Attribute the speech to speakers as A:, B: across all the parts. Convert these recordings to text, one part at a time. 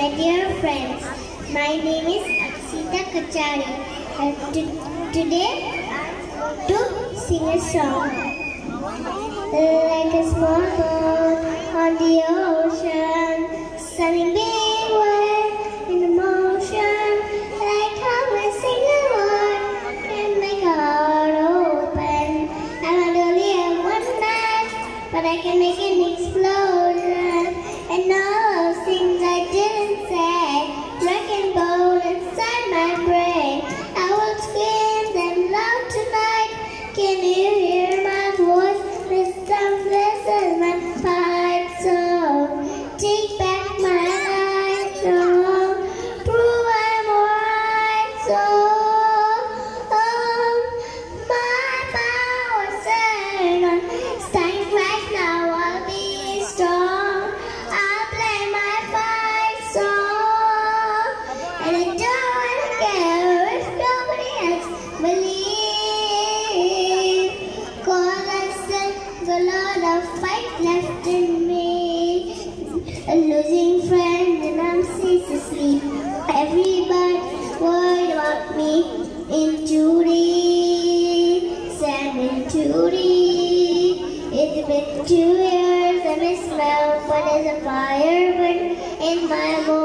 A: my dear friends. My name is Aksita Kachari. And to- today to sing a song. Like a small boat on the ocean, being wet in the motion. Like how a single word can make a heart open. I might only have one match, but I can make an Can losing friend and I'm ceaselessly. Everybody worried about me. Into the sand into the. It's been two years and I smell what is a fire burn in my bones.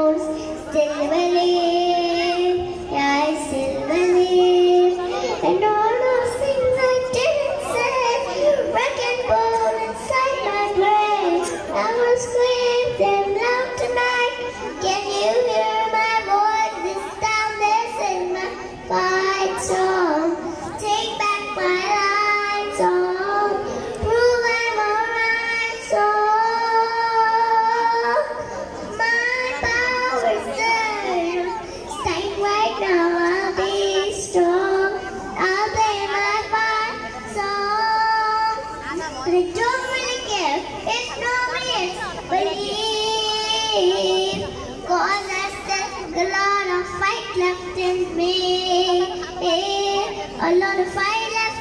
A: A lot of fight left